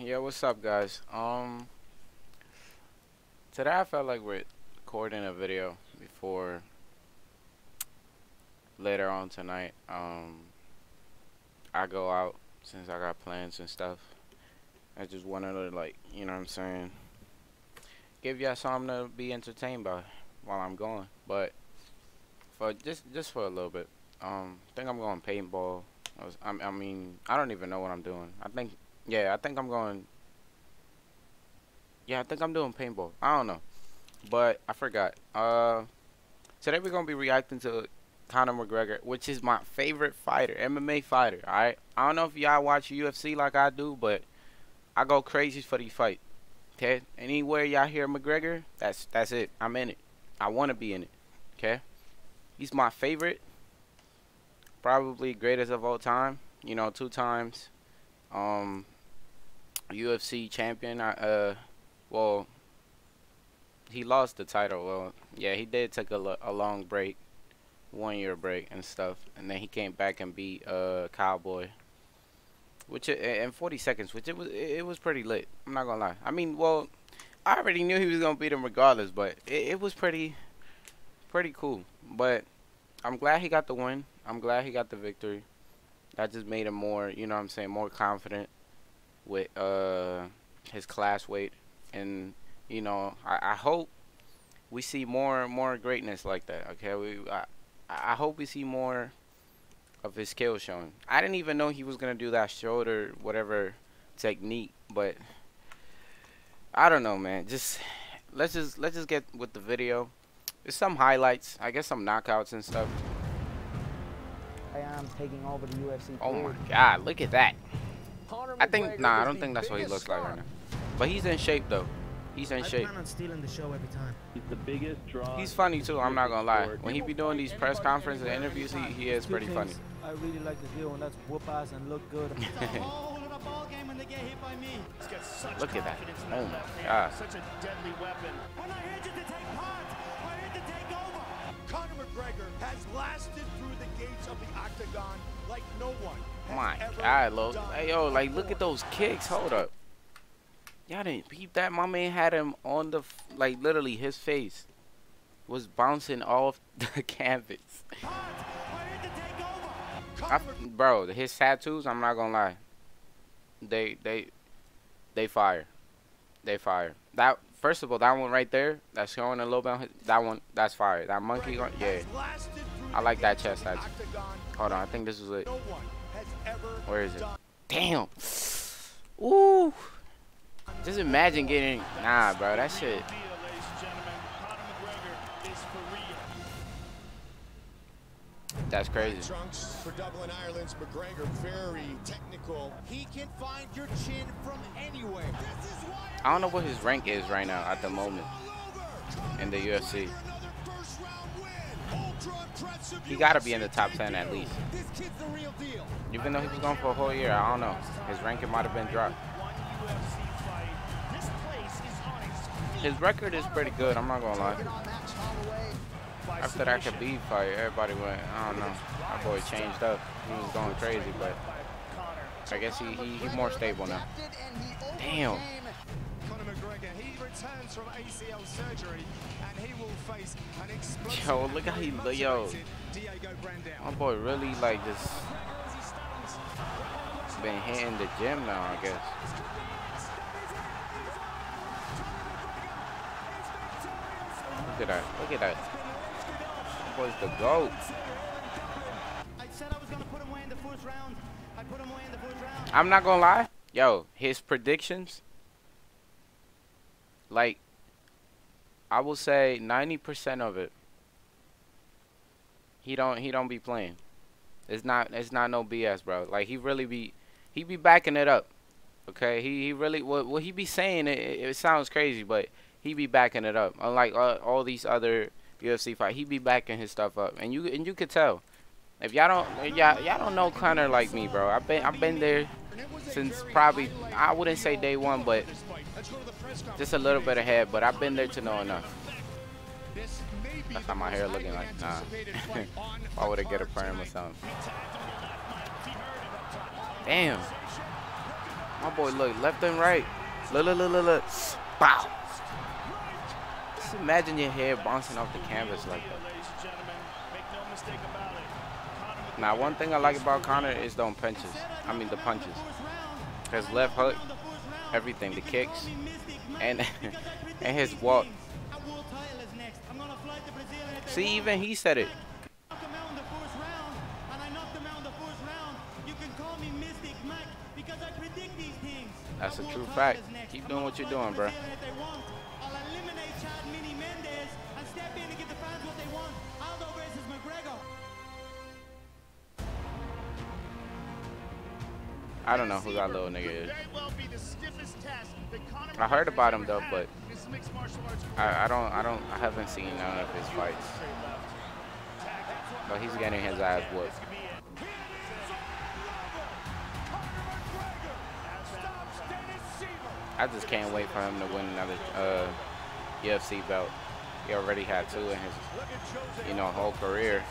Yeah, what's up, guys? Um, today I felt like we're recording a video before later on tonight. Um, I go out since I got plans and stuff. I just wanted to like, you know what I'm saying, give y'all something to be entertained by while I'm going. But for just just for a little bit, um, I think I'm going paintball. I, was, I, I mean, I don't even know what I'm doing. I think yeah, I think I'm going. Yeah, I think I'm doing paintball. I don't know, but I forgot. Uh, today we're gonna be reacting to Conor McGregor, which is my favorite fighter, MMA fighter. All right, I don't know if y'all watch UFC like I do, but I go crazy for these fights. Okay, anywhere y'all hear McGregor, that's that's it. I'm in it. I want to be in it. Okay, he's my favorite, probably greatest of all time. You know, two times. Um, UFC champion. Uh, well, he lost the title. Well, yeah, he did take a, a long break, one year break and stuff, and then he came back and beat uh Cowboy, which in 40 seconds, which it was it was pretty lit. I'm not gonna lie. I mean, well, I already knew he was gonna beat him regardless, but it, it was pretty pretty cool. But I'm glad he got the win. I'm glad he got the victory. That just made him more, you know what I'm saying, more confident with uh, his class weight, and you know, I, I hope we see more and more greatness like that. Okay, we I, I hope we see more of his skills shown. I didn't even know he was gonna do that shoulder whatever technique, but I don't know, man. Just let's just let's just get with the video. There's some highlights, I guess some knockouts and stuff. I am taking over the UFC. Oh my God! Look at that. I think nah, I don't think that's what he looks like right now. But he's in shape though. He's in shape. plan on stealing the show every time. He's the biggest draw. He's funny too. I'm not gonna lie. When he be doing these press conferences and interviews, he, he is pretty funny. I really like to do, and that's whoop ass and look good. Look at that. Oh my god. Such a deadly weapon. When I here to take part, we're here to take over. Conor McGregor has lasted through the gates of the octagon like no one. My god, Lo. Hey yo, like look at those kicks. Hold up. Y'all didn't peep that? My man had him on the like literally his face was bouncing off the canvas. Part, we're here to take over. I, bro, his tattoos, I'm not gonna lie. They they they fire. They fire. That first of all, that one right there, that's showing a little bit. That one, that's fire. That monkey, yeah. I like that chest octagon Hold on, I think this is it. Where is it? Damn. Ooh. Just imagine getting nah, bro. That shit. That's crazy. Trunks for Dublin, Ireland's McGregor, very technical. He can find your chin from anywhere. I don't know what his rank is right now at the moment in the UFC. He gotta be in the top 10 at least. Even though he was going for a whole year, I don't know. His ranking might have been dropped. His record is pretty good. I'm not gonna lie. by After that. Khabib fight, everybody went. I don't know. My boy changed up. He was going crazy, but I guess he he, he more stable now. Damn. Conor McGregor, he returns from ACL surgery and he will face an explosive Yo, look how he look. Yo, Diego Brandao. my boy really like just been hitting the gym now. I guess. Look at that. Look at that. That boy's the goat. I said I was gonna put him away in the first round. I put him away in the first round. I'm not gonna lie. Yo, his predictions, like, I will say 90% of it. He don't he don't be playing. It's not it's not no BS, bro. Like he really be he be backing it up. Okay, he he really what what he be saying it, it, sounds crazy, but he be backing it up. Unlike uh, all these other UFC fight, he be backing his stuff up, and you and you could tell. If y'all don't y'all y'all don't know Conor like me, bro. I've been I've been there since probably I wouldn't say day one, but just a little bit ahead. But I've been there to know enough. That's how my hair looking like. Nah, why would I get a perm or something? Damn. My boy look left and right. Look, look, look, look, look. Bow. Just imagine your hair bouncing off the canvas like that. Now, one thing I like about Conor is them punches. I mean, the punches. His left hook, everything, the kicks, and and his walk. See, even he said it. That's a true fact. Keep doing what you're doing, bro. I don't know who that little nigga is. Very well be the stiffest test that Conor I heard about him though, but in his mixed martial arts I, I don't, I don't, I haven't seen none of his fights. But he's getting his ass whooped. I just can't wait for him to win another uh, UFC belt. He already had two in his, you know, whole career.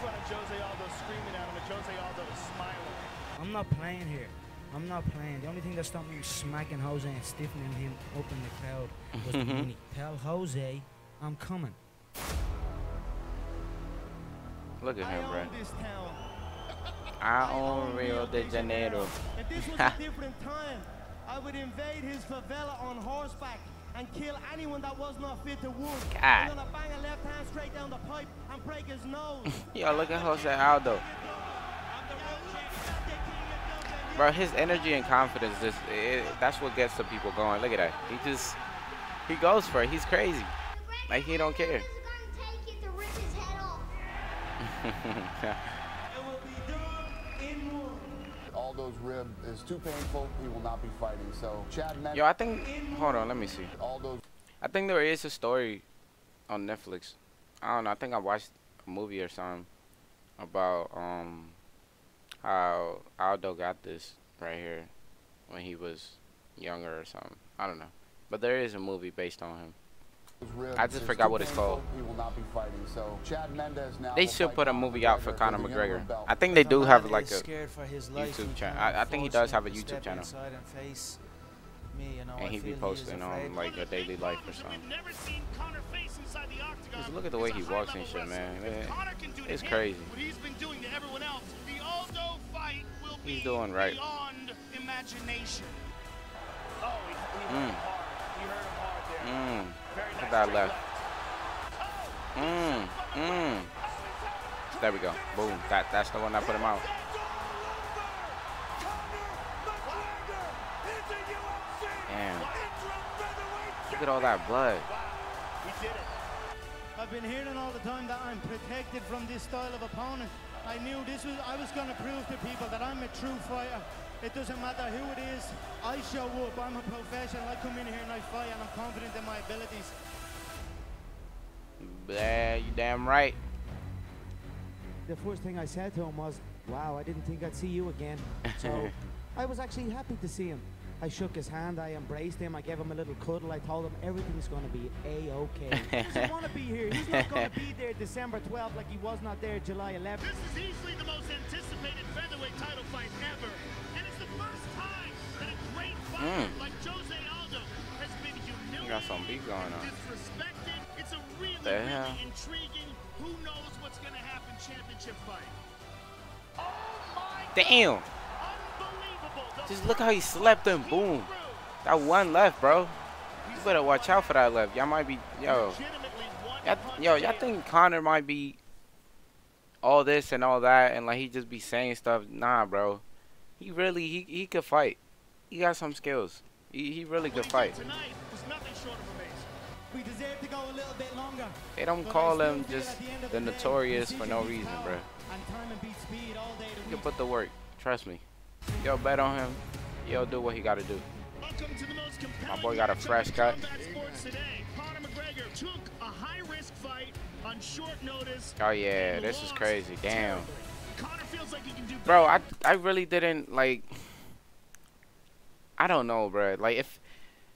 I'm not playing here. I'm not playing. The only thing that stopped me from smacking Jose and stiffening him up in the crowd was the money. Tell Jose I'm coming. Look at him, bro. this town. I own Rio de Janeiro. If this was a different time, I would invade his favela on horseback and kill anyone that was not fit to work. God. I'm gonna bang a left hand straight down the pipe and break his nose. Yo, look at Jose Aldo. Bro, his energy and confidence, just it, that's what gets the people going. Look at that. He just, he goes for it. He's crazy. Like, he don't care. Aldo's rib is too painful. He will not be fighting. So Chad. Yo, I think, hold on, let me see. Aldo's I think there is a story on Netflix. I don't know. I think I watched a movie or something about um how Aldo got this right here when he was younger or something. I don't know. But there is a movie based on him. I just forgot what it's called. He will not be fighting. So Chad Mendes now. They should put a Conor movie out for Conor for the interim McGregor. I think they do have like a for his life, YouTube channel. I- I think he does have a YouTube channel. and face me, you know, and I he be posting afraid. on like a daily life or something. We've never seen Conor face inside the octagon. Just look at the way he walks and high-level shit, man. wrestler. If It- Conor can do to it's him crazy. What doing to everyone else. The Aldo fight will He's doing right. beyond imagination. Oh, he, he Mm. hurt him hard. He hurt him hard there. Mm. Very Look nice at that straight left. Mmm. Mmm. There we go. Boom. That that's the one that put him out. Damn. Look at all that blood. He did it. I've been hearing all the time that I'm protected from this style of opponent. I knew this was, I was going to prove to people that I'm a true fighter. It doesn't matter who it is. I show up. I'm a professional. I come in here and I fight and I'm confident in my abilities. Yeah, you damn right. The first thing I said to him was, wow, I didn't think I'd see you again. So I was actually happy to see him. I shook his hand, I embraced him, I gave him a little cuddle, I told him everything's going to be a-okay. he doesn't want to be here. He's not going to be there December 12th like he was not there July 11th. This is easily the most anticipated featherweight title fight ever. And it's the first time that a great fighter Mm. like Jose Aldo has been humiliated, got some beef going on. disrespected. It's a really, The really hell? intriguing who knows what's going to happen championship fight. Oh my Damn. Just look how he slept him. Boom. That one left, bro. You better watch out for that left. Y'all might be, yo. yo, y'all think Conor might be all this and all that, and like he just be saying stuff? Nah, bro. He really, he, he could fight. He got some skills. He, he really could fight. They don't call him just the notorious for no reason, bro. He can put the work. Trust me. Yo, bet on him. Yo, do what he got to do. Welcome to the most compelling boy got a fresh cut. today. Conor McGregor took a high-risk fight on short notice. Oh yeah, this is crazy. Damn. Conor feels like he can do Bro. I I really didn't like. I don't know, bro. Like if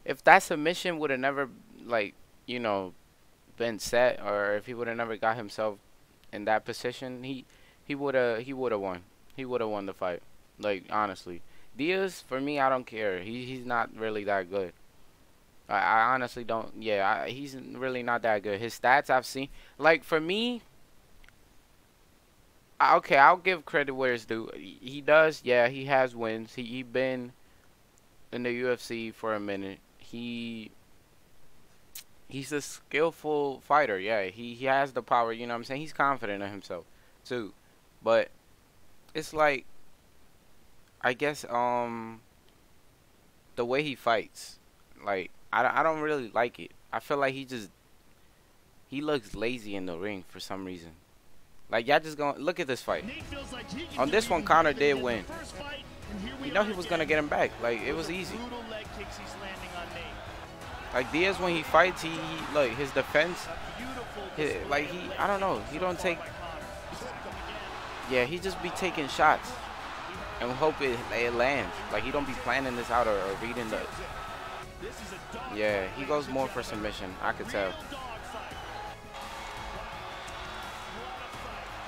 if that submission would have never like you know been set, or if he would have never got himself in that position, he he would have he would have won. He would have won the fight. Like honestly, Diaz, for me, I don't care. He he's not really that good. I, I honestly don't. Yeah, I, he's really not that good. His stats I've seen, like for me. I- Okay, I'll give credit where it's due. He does, yeah. He has wins. He he been in the UFC for a minute. He he's a skillful fighter. Yeah, he he has the power. You know what I'm saying? He's confident in himself too. But it's like I guess um the way he fights, like I, don't- I don't really like it. I feel like he just he looks lazy in the ring for some reason. Like y'all just going to look at this fight. Like On this one, Conor better did win. fight, You know he was again. gonna get him back. Like it was easy. Brutal leg kicks he's landing on Nate. Like Diaz when he fights, he, he like his defense. A beautiful He, display like he, I don't know. He don't take. Yeah, he just be taking shots and hope it, it lands. Like he don't be planning this out or, or reading the. Yeah, he goes more for submission. I could tell.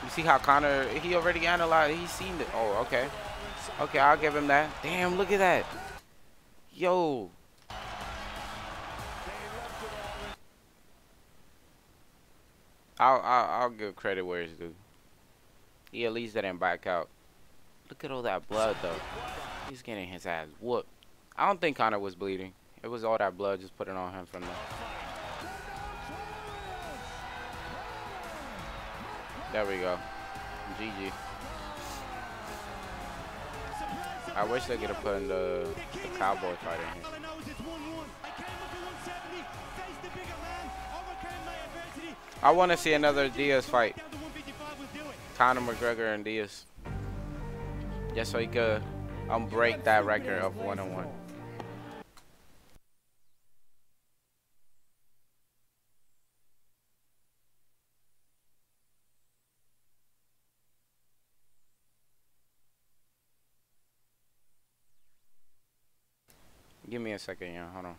You see how Conor? He already analyzed. He's seen it. Oh, okay. Okay, I'll give him that. Damn, look at that. Yo. I'll, I'll I'll give credit where it's due. He at least didn't back out. Look at all that blood though. He's getting his ass whooped. I don't think Conor was bleeding. It was all that blood just putting on him from the. There we go. GG. I wish they could have put in the, the cowboy fight in here. I know is it's 1-1. I came up to 170, faced the bigger man, overcame my adversity. I want to see another Diaz fight. Down to 155 will do it. Conor McGregor and Diaz. Just so he could um, unbreak that record of one on one. Give me a second, yeah. Hold on.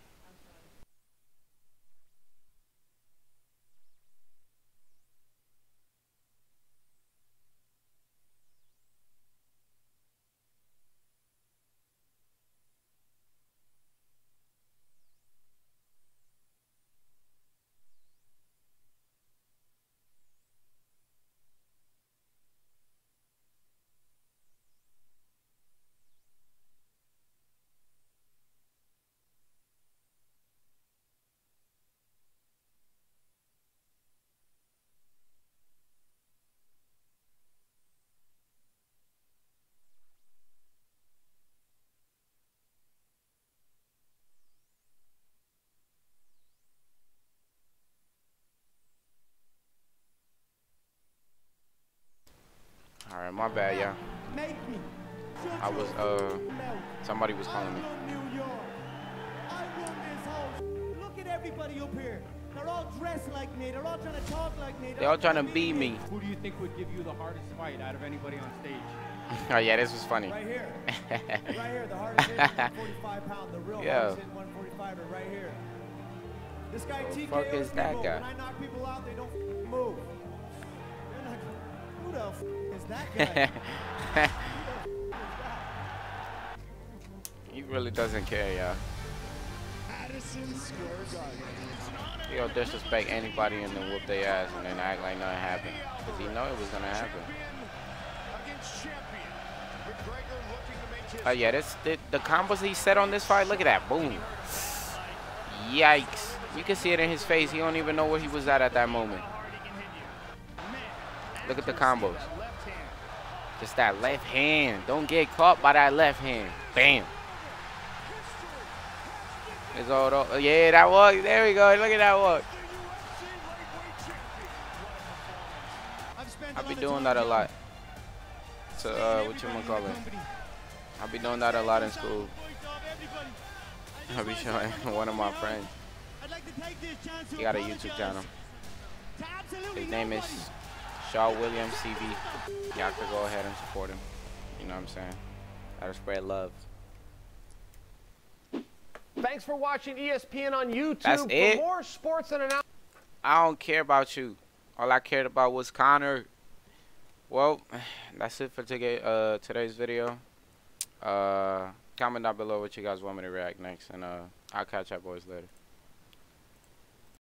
All right, my bad, yeah. Make me. Shut I was uh, somebody was calling me. I run New York. I run this whole. Look at everybody up here. They're all dressed like me. They're all trying to talk like me. They're all trying to be me. Who do you think would give you the hardest fight out of anybody on stage? Oh yeah, this was funny. Right here. right here, the hardest hit, 145 pound, the real Yeah. hardest hit, 145 er right here. This guy The TKOs fuck is people. that guy? When I knock people out, they don't move. he really doesn't care, y'all. He'll disrespect anybody and then whoop their ass and then act like nothing happened. Because he know it was going to happen. Against champion. McGregor looking to make his Oh yeah, this the, the combos he set on this fight, look at that. Boom. Yikes. You can see it in his face. He don't even know where he was at at that moment. Look at the combos. Just that left hand. Don't get caught by that left hand. Bam. It's all tho- yeah, that was. There we go. Look at that one. I've spent I a be doing that a lot. Seeing uh, what you gonna call it? company. I be doing that a lot in school. Voice of everybody. I I just be showing one of my friends. He got a YouTube channel. His name is. ShaWilliamsTv. Y'all could go ahead and support him. You know what I'm saying? Gotta spread love. Thanks for watching ESPN on YouTube. That's for it? more sports and announcements. I don't care about you. All I cared about was Conor. Well, that's it for today, uh, today's video. Uh, comment down below what you guys want me to react next, and uh, I'll catch y'all boys later.